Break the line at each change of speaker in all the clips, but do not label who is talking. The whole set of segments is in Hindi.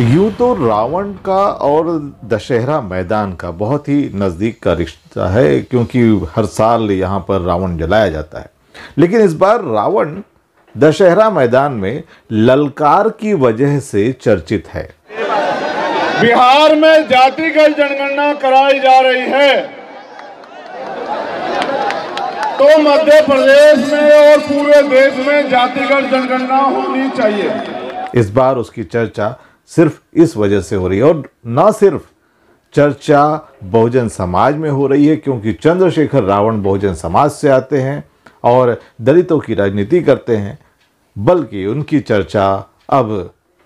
यूँ तो रावण का और दशहरा मैदान का बहुत ही नज़दीक का रिश्ता है क्योंकि हर साल यहाँ पर रावण जलाया जाता है। लेकिन इस बार रावण दशहरा मैदान में ललकार की वजह से चर्चित है।
बिहार में जातिगत जनगणना कराई जा रही है। तो मध्य प्रदेश में और पूरे देश में जातिगत जनगणना होनी चाहिए।
इस बार उसकी चर्चा सिर्फ़ इस वजह से हो रही है। और न सिर्फ़ चर्चा बहुजन समाज में हो रही है, क्योंकि चंद्रशेखर रावण बहुजन समाज से आते हैं और दलितों की राजनीति करते हैं, बल्कि उनकी चर्चा अब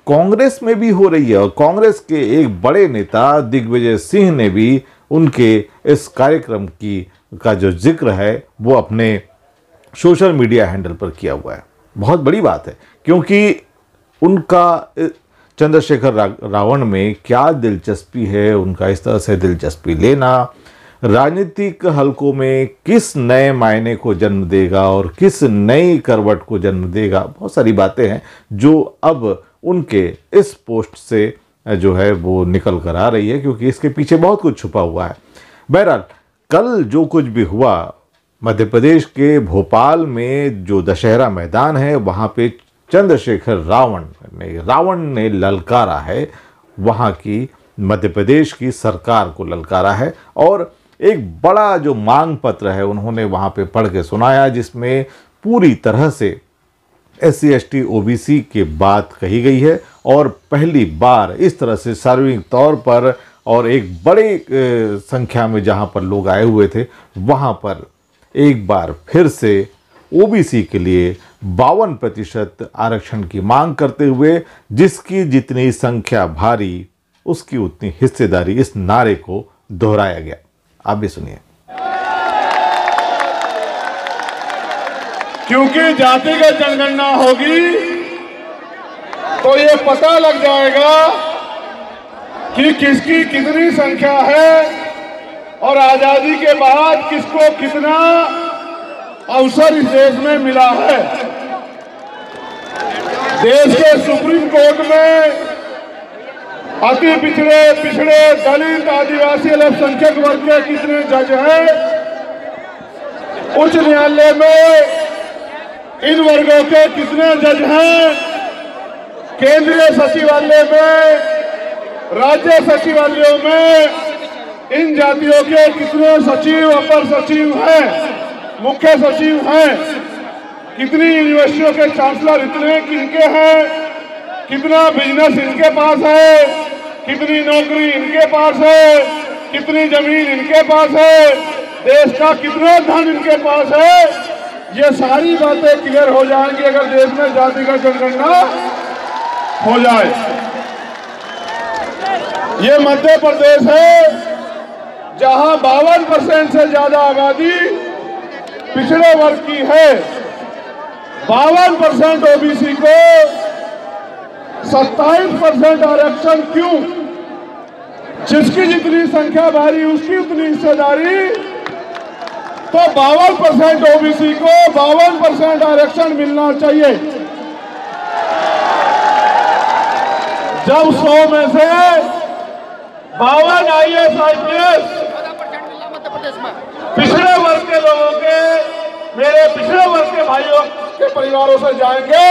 कांग्रेस में भी हो रही है। और कांग्रेस के एक बड़े नेता दिग्विजय सिंह ने भी उनके इस कार्यक्रम की, का जो ज़िक्र है, वो अपने सोशल मीडिया हैंडल पर किया हुआ है। बहुत बड़ी बात है, क्योंकि उनका चंद्रशेखर रावण में क्या दिलचस्पी है, उनका इस तरह से दिलचस्पी लेना। राजनीतिक हलकों में किस नए मायने को जन्म देगा और किस नई करवट को जन्म देगा, बहुत सारी बातें हैं जो अब उनके इस पोस्ट से जो है वो निकल कर आ रही है, क्योंकि इसके पीछे बहुत कुछ छुपा हुआ है। बहरहाल, कल जो कुछ भी हुआ, मध्य प्रदेश के भोपाल में जो दशहरा मैदान है, वहाँ पे चंद्रशेखर रावण ने रावण ने ललकारा है, वहाँ की मध्य प्रदेश की सरकार को ललकारा है, और एक बड़ा जो मांग पत्र है उन्होंने वहाँ पे पढ़ के सुनाया, जिसमें पूरी तरह से S C S T O B C की बात कही गई है, और पहली बार इस तरह से सार्वजनिक तौर पर और एक बड़े संख्या में जहाँ पर लोग आए हुए थे, वहाँ पर एक बार फिर से ओबीसी के लिए बावन प्रतिशत आरक्षण की मांग करते हुए, जिसकी जितनी संख्या भारी, उसकी उतनी हिस्सेदारी इस नारे को दोहराया गया। आप भी सुनिए।
क्योंकि जातिगत जनगणना होगी तो ये पता लग जाएगा कि किसकी कितनी संख्या है और आज़ादी के बाद किसको कितना अवसर इस देश में मिला है। देश के सुप्रीम कोर्ट में अति पिछड़े पिछड़े दलित आदिवासी अल्पसंख्यक वर्ग के कितने जज हैं? उच्च न्यायालय में इन वर्गों के कितने जज हैं? केंद्रीय सचिवालय में, राज्य सचिवालयों में इन जातियों के कितने सचिव, अपर सचिव हैं, मुख्य सचिव हैं? कितनी यूनिवर्सिटियों के चांसलर इतने किनके हैं? कितना बिज़नेस इनके पास है? कितनी नौकरी इनके पास है? कितनी ज़मीन इनके पास है? देश का कितना धन इनके पास है? ये सारी बातें क्लियर हो जाएँगी अगर देश में जातिगत जनगणना हो जाए। ये मध्य प्रदेश है, जहाँ बावन परसेंट से ज़्यादा आबादी पिछड़े वर्ग की है। बावन परसेंट ओबीसी को, सत्ताईस परसेंट आरक्षण क्यों? जिसकी जितनी संख्या भारी, उसकी उतनी हिस्सेदारी। तो बावन परसेंट ओबीसी को बावन परसेंट आरक्षण मिलना चाहिए। जब सौ में से बावन I S I P S पिछड़े वर्ग के लोगों के, मेरे पिछड़े वर्ग के भाइयों के परिवारों से जाएँगे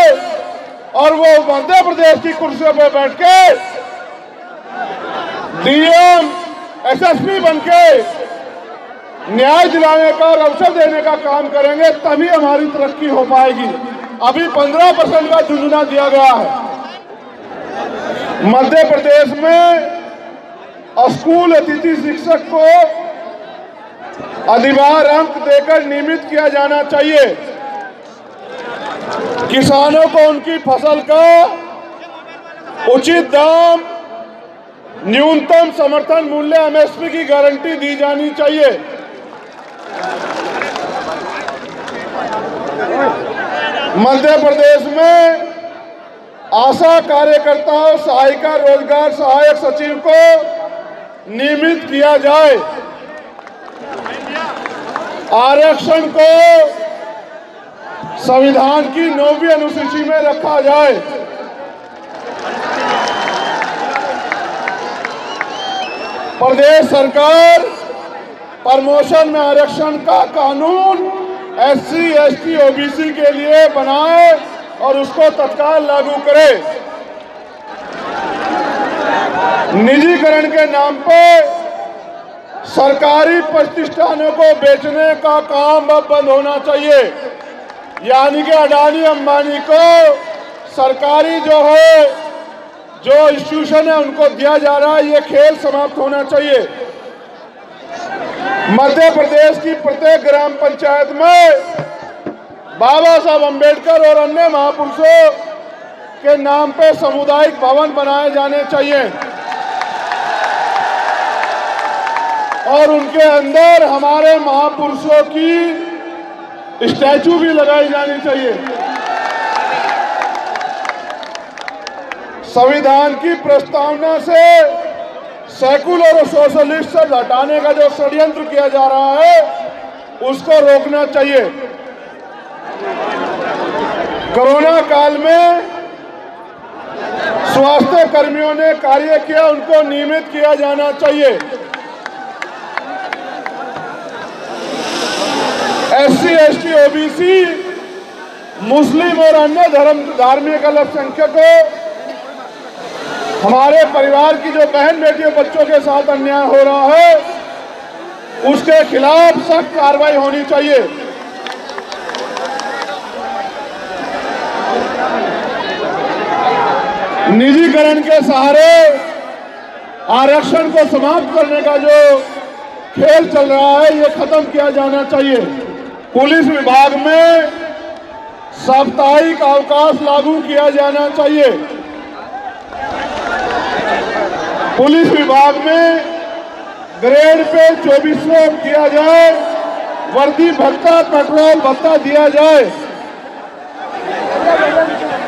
और वो मध्य प्रदेश की कुर्सियों पर बैठ के डीएम, एसएसपी बन के न्याय दिलाने का और अवसर देने का काम करेंगे, तभी हमारी तरक्की हो पाएगी। अभी 15 परसेंट का झुंझुना दिया गया है। मध्य प्रदेश में स्कूल अतिथि शिक्षक को अधिभार अंक देकर नियमित किया जाना चाहिए। किसानों को उनकी फ़सल का उचित दाम, न्यूनतम समर्थन मूल्य एमएसपी की गारंटी दी जानी चाहिए। मध्य प्रदेश में आशा कार्यकर्ताओं, सहायिका रोज़गार सहायक सचिव को नियमित किया जाए। आरक्षण को संविधान की नौवीं अनुसूची में रखा जाए। प्रदेश सरकार प्रमोशन में आरक्षण का कानून S C S T OBC के लिए बनाए और उसको तत्काल लागू करे। निजीकरण के नाम पे सरकारी प्रतिष्ठानों को बेचने का काम अब बंद होना चाहिए। यानी कि अडानी अंबानी को सरकारी जो है, जो इंस्टीट्यूशन है, उनको दिया जा रहा है, ये खेल समाप्त होना चाहिए। मध्य प्रदेश की प्रत्येक ग्राम पंचायत में बाबा साहब अंबेडकर और अन्य महापुरुषों के नाम पे सामुदायिक भवन बनाए जाने चाहिए। और उनके अंदर हमारे महापुरुषों की स्टैचू भी लगाई जानी चाहिए। संविधान की प्रस्तावना से सेकुलर और सोशलिस्ट से हटाने का जो षड्यंत्र किया जा रहा है, उसको रोकना चाहिए। कोरोना काल में स्वास्थ्य कर्मियों ने कार्य किया, उनको नियमित किया जाना चाहिए। एससी, एसटी, ओबीसी मुस्लिम और अन्य धर्म धार्मिक अल्पसंख्यकों हमारे परिवार की जो बहन बेटियों बच्चों के साथ अन्याय हो रहा है उसके खिलाफ सख्त कार्रवाई होनी चाहिए। निजीकरण के सहारे आरक्षण को समाप्त करने का जो खेल चल रहा है ये खत्म किया जाना चाहिए। पुलिस विभाग में साप्ताहिक अवकाश लागू किया जाना चाहिए। पुलिस विभाग में ग्रेड पे चौबीसों किया जाए, वर्दी भत्ता, पेट्रोल भत्ता दिया जाए।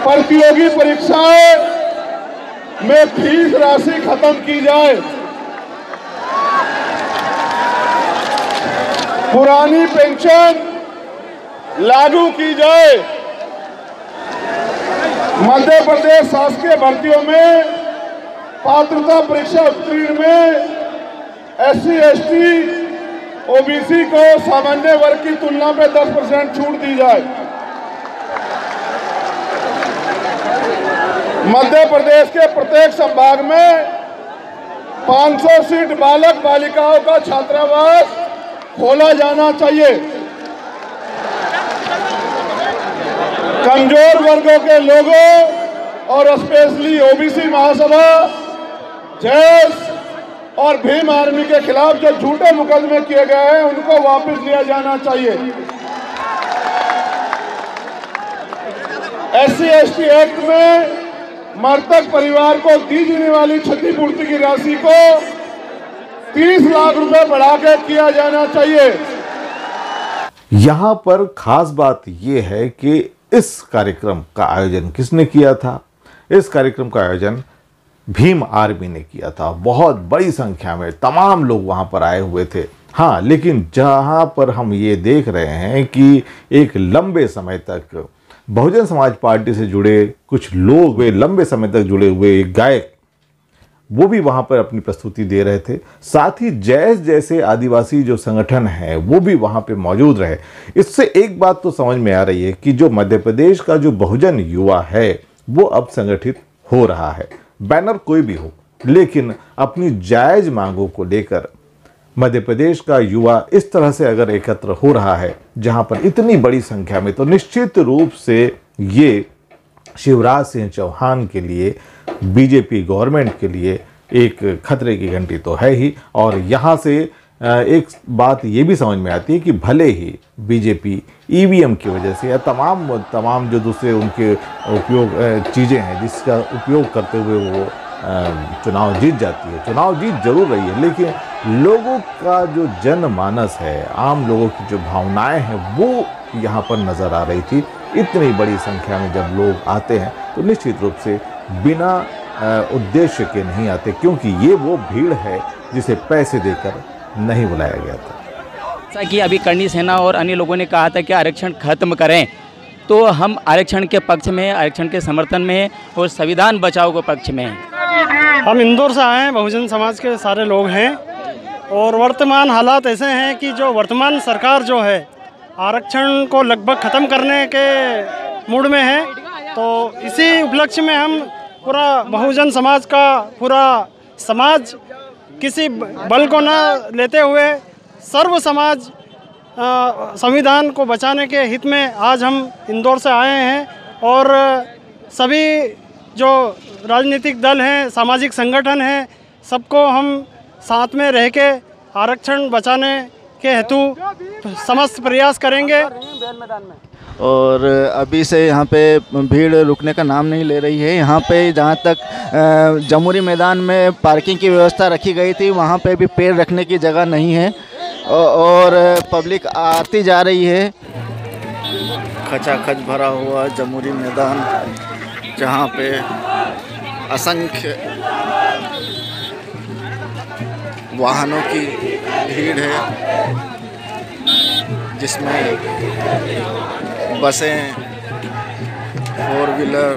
प्रतियोगी परीक्षाएँ में फ़ीस राशि खत्म की जाए। पुरानी पेंशन लागू की जाए। मध्य प्रदेश शासकीय भर्तियों में, पात्रता परीक्षा उत्तीर्ण में S C S T OBC को सामान्य वर्ग की तुलना में 10 परसेंट छूट दी जाए। मध्य प्रदेश के प्रत्येक संभाग में 500 सीट बालक बालिकाओं का छात्रावास खोला जाना चाहिए। कमज़ोर वर्गों के लोगों और स्पेशली ओबीसी महासभा जैस और भीम आर्मी के खिलाफ जो झूठे मुकदमे किए गए हैं, उनको वापस लिया जाना चाहिए। एस सी एक्ट में मृतक परिवार को दी जाने वाली क्षतिपूर्ति की राशि को 30 लाख रुपए बढ़ा के किया जाना चाहिए।
यहाँ पर खास बात यह है कि इस कार्यक्रम का आयोजन किसने किया था? इस कार्यक्रम का आयोजन भीम आर्मी ने किया था। बहुत बड़ी संख्या में तमाम लोग वहाँ पर आए हुए थे। हाँ लेकिन जहाँ पर हम ये देख रहे हैं कि एक लंबे समय तक बहुजन समाज पार्टी से जुड़े कुछ लोग, वे लंबे समय तक जुड़े हुए एक गायक वो भी वहाँ पर अपनी प्रस्तुति दे रहे थे। साथ ही जैस जैसे आदिवासी जो संगठन है, वो भी वहाँ पे मौजूद रहे। इससे एक बात तो समझ में आ रही है कि जो मध्य प्रदेश का जो बहुजन युवा है, वो अब संगठित हो रहा है। बैनर कोई भी हो, लेकिन अपनी जायज़ मांगों को लेकर मध्य प्रदेश का युवा इस तरह से अगर एकत्र हो रहा है, जहाँ पर इतनी बड़ी संख्या में तो निश्चित रूप से ये शिवराज सिंह चौहान के लिए बीजेपी गवर्नमेंट के लिए एक खतरे की घंटी तो है ही। और यहाँ से एक बात ये भी समझ में आती है कि भले ही बीजेपी ईवीएम की वजह से या तमाम तमाम जो दूसरे उनके उपयोग चीज़ें हैं, जिसका उपयोग करते हुए वो चुनाव जीत जाती है। चुनाव जीत ज़रूर रही है, लेकिन लोगों का जो जनमानस है, आम लोगों की जो भावनाएँ हैं, वो यहाँ पर नज़र आ रही थी। इतनी बड़ी संख्या में जब लोग आते हैं तो निश्चित रूप से बिना उद्देश्य के नहीं आते क्योंकि ये वो भीड़ है जिसे पैसे देकर नहीं बुलाया गया था।
जैसा कि अभी करनी सेना और अन्य लोगों ने कहा था कि आरक्षण खत्म करें तो हम आरक्षण के पक्ष में आरक्षण के समर्थन में और संविधान बचाव के पक्ष में
हम इंदौर से आए हैं बहुजन समाज के सारे लोग हैं और वर्तमान हालात ऐसे हैं कि जो वर्तमान सरकार जो है आरक्षण को लगभग ख़त्म करने के मूड में है तो इसी उपलक्ष्य में हम पूरा बहुजन समाज का पूरा समाज किसी बल को न लेते हुए सर्व समाज संविधान को बचाने के हित में आज हम इंदौर से आए हैं और सभी जो राजनीतिक दल हैं, सामाजिक संगठन हैं, सबको हम साथ में रह के आरक्षण बचाने के हेतु समस्त प्रयास करेंगे।
और अभी से यहाँ पे भीड़ रुकने का नाम नहीं ले रही है। यहाँ पे जहाँ तक जमुरी मैदान में पार्किंग की व्यवस्था रखी गई थी, वहाँ पे भी पैर रखने की जगह नहीं है। और पब्लिक आती जा रही है। खचाखच भरा हुआ जमुरी मैदान, जहाँ पे असंख्य वाहनों की भीड़ है, जिसमें बसें, फोर व्हीलर।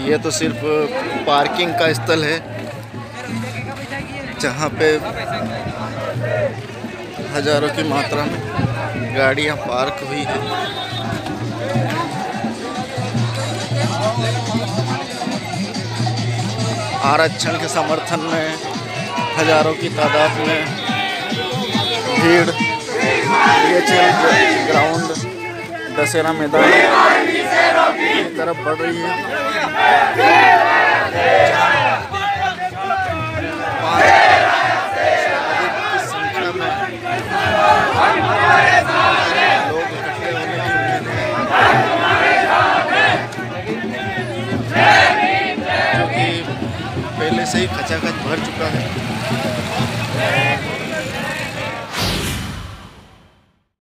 ये तो सिर्फ़ पार्किंग का स्थल है, जहाँ पे हज़ारों की मात्रा में गाड़ियाँ पार्क हुई है। आरक्षण के समर्थन में, हज़ारों की तादाद में भीड़ ग्राउंड दशहरा मैदान की तरफ़ बढ़ रही है।